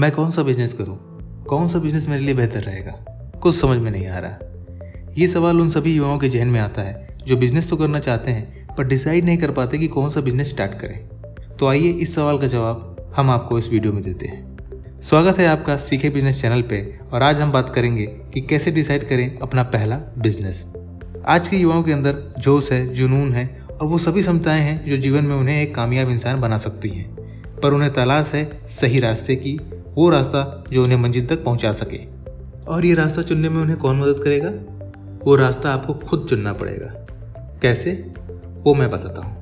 मैं कौन सा बिज़नेस करूँ? कौन सा बिज़नेस मेरे लिए बेहतर रहेगा? कुछ समझ में नहीं आ रहा। ये सवाल उन सभी युवाओं के जहन में आता है, जो बिज़नेस तो करना चाहते हैं, पर डिसाइड नहीं कर पाते कि कौन सा बिज़नेस स्टार्ट करें। तो आइए इस सवाल का जवाब हम आपको इस वीडियो में देते हैं। स्वागत है आपका सीखे बिज़नेस चैनल पे, और आज हम बात करेंगे कि कैसे डिसाइड करें अपना पहला बिज़नेस आज के युवाओं के अंदर जोश है, जुनून है, और वो सभी क्षमताएँ हैं जो जीवन में उन्हें एक कामयाब इंसान बना सकती हैं। पर उन्हें तलाश है सही रास्ते की वो रास्ता जो उन्हें मंजिल तक पहुँचा सके। और ये रास्ता चुनने में उन्हें कौन मदद करेगा? वो रास्ता आपको खुद चुनना पड़ेगा। कैसे? वो मैं बताता हूँ।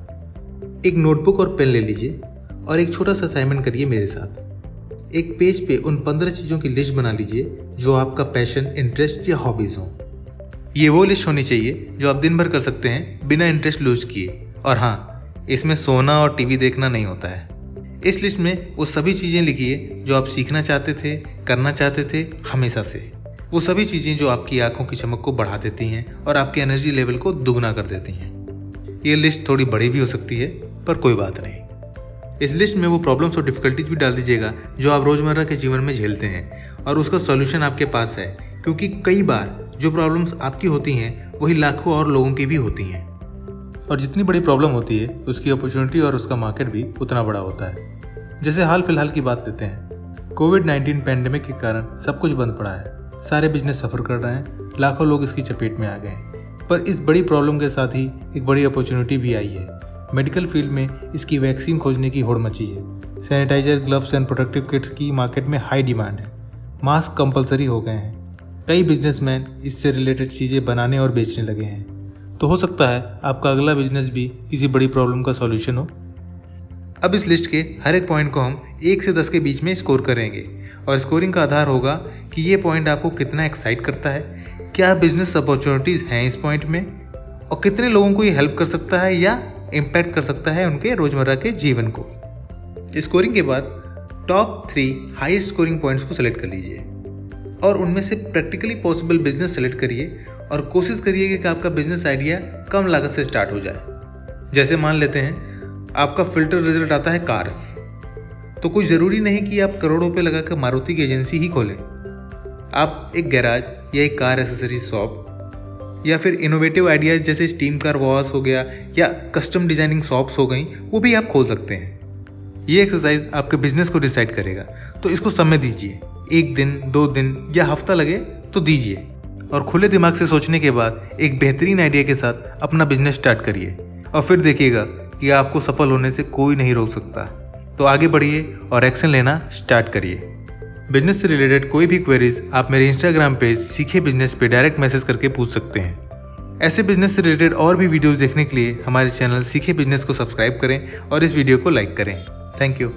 एक नोटबुक और पेन ले लीजिए और एक छोटा सा असाइनमेंट करिए मेरे साथ। एक पेज पे उन पंद्रह चीज़ों की लिस्ट बना लीजिए जो आपका पैशन इंटरेस्ट या हॉबीज हो। ये वो लिस्ट होनी चाहिए जो आप दिन भर कर सकते हैं बिना इंटरेस्ट लूज किए। और हाँ इसमें सोना और टीवी देखना नहीं होता है। इस लिस्ट में वो सभी चीज़ें लिखिए जो आप सीखना चाहते थे, करना चाहते थे, हमेशा से। वो सभी चीज़ें जो आपकी आँखों की चमक को बढ़ा देती हैं और आपके एनर्जी लेवल को दुगना कर देती हैं। ये लिस्ट थोड़ी बड़ी भी हो सकती है, पर कोई बात नहीं। इस लिस्ट में वो प्रॉब्लम्स और डिफिकल्टीज भी डाल दीजिएगा, जो आप रोज़मर्रा के जीवन में झेलते हैं और उसका सॉल्यूशन आपके पास है। क्योंकि कई बार जो प्रॉब्लम्स आपकी होती हैं, वही लाखों और लोगों की भी होती हैं। और जितनी बड़ी प्रॉब्लम होती है, उसकी अपॉर्चुनिटी और उसका मार्केट भी उतना बड़ा होता है। जैसे हाल फ़िलहाल की बात लेते हैं। कोविड 19 पैंडेमिक के कारण सब कुछ बंद पड़ा है। सारे बिज़नेस सफ़र कर रहे हैं। लाखों लोग इसकी चपेट में आ गए हैं। पर इस बड़ी प्रॉब्लम के साथ ही एक बड़ी अपॉर्चुनिटी भी आई है। मेडिकल फ़ील्ड में इसकी वैक्सीन खोजने की होड़ मची है। Sanitiser gloves and protective kits की मार्केट में हाई डिमांड है। मास्क कंपलसरी हो गए हैं। कई बिजनेसमैन इससे रिलेटेड चीज़ें बनाने और बेचने लगे हैं। तो हो सकता है आपका अगला बिज़नेस भी किसी बड़ी प्रॉब्लम का सॉल्यूशन हो। अब इस लिस्ट के हर एक पॉइंट को हम एक से दस के बीच में स्कोर करेंगे और स्कोरिंग का आधार होगा कि ये पॉइंट आपको कितना एक्साइट करता है, क्या बिज़नेस अपॉर्चुनिटीज़ हैं इस पॉइंट में, और कितने लोगों को ये हेल्प कर सकता है या इम्पैक्ट कर सकता है उनके रोज़मर्रा के जीवन को। स्कोरिंग के बाद top three highest scoring points को सेलेक्ट कर लीजिए और उनमें से प्रैक्टिकली पॉसिबल बिज़नेस सेलेक्ट करिए और कोशिश करिए कि आपका बिज़नेस आइडिया कम लागत से स्टार्ट हो जाए। जैसे मान लेते हैं, आपका फ़िल्टर रिज़ल्ट आता है कार्स तो कोई ज़रूरी नहीं कि आप करोड़ों रुपए लगाकर मारुति की एजेंसी ही खोलें। आप एक गैराज या एक कार एसेसरी शॉप या फिर इनोवेटिव आइडियाज़ जैसे स्टीम कार वॉश हो गया या कस्टम डिज़ाइनिंग शॉप्स हो गई, वो भी आप खोल सकते हैं। ये एक्सरसाइज आपके बिज़नेस को डिसाइड करेगा। तो इसको समय दीजिए। एक दिन, दो दिन या हफ़्ता लगे तो दीजिए। और खुले दिमाग से सोचने के बाद एक बेहतरीन आइडिया के साथ अपना बिज़नेस स्टार्ट करिए। और फिर देखिएगा कि आपको सफल होने से कोई नहीं रोक सकता। तो आगे बढ़िए और एक्शन लेना स्टार्ट करिए। बिज़नेस से रिलेटेड कोई भी क्वेरीज आप मेरे इंस्टाग्राम पेज सीखे बिज़नेस पे डायरेक्ट मैसेज करके पूछ सकते हैं। ऐसे बिज़नेस से रिलेटेड और भी वीडियोस देखने के लिए हमारे चैनल सीखे बिज़नेस को सब्सक्राइब करें और इस वीडियो को लाइक करें। Thank you